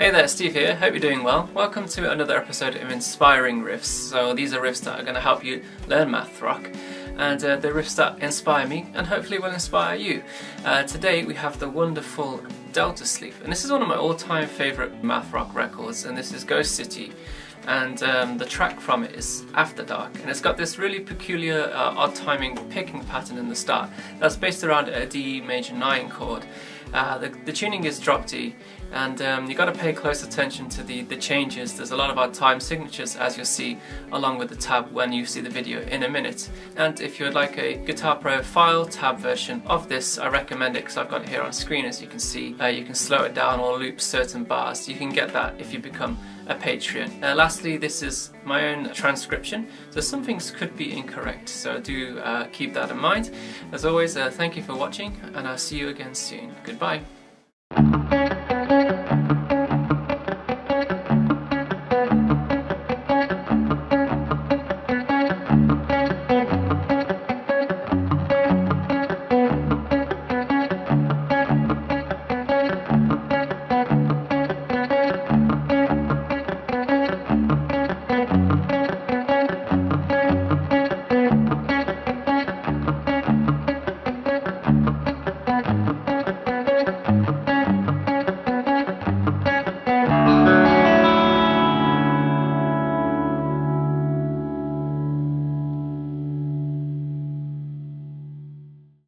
Hey there, Steve here. Hope you're doing well. Welcome to another episode of Inspiring Riffs. So these are riffs that are going to help you learn math rock and uh, the riffs that inspire me and hopefully will inspire you. Uh, today we have the wonderful Delta Sleep and this is one of my all-time favourite math rock records and this is Ghost City and um, the track from it is After Dark and it's got this really peculiar uh, odd timing picking pattern in the start that's based around a D major 9 chord. Uh, the, the, tuning is drop D and um, you've got to pay close attention to the, the changes. There's a lot of odd time signatures as you'll see along with the tab when you see the video in a minute. And if you would like a Guitar Pro file tab version of this, I recommend it because I've got it here on screen as you can see. Uh, you can slow it down or loop certain bars. You can get that if you become a Patreon. Uh, lastly, this is my own transcription, so some things could be incorrect, so do uh, keep that in mind. As always, uh, thank you for watching, and I'll see you again soon. Goodbye.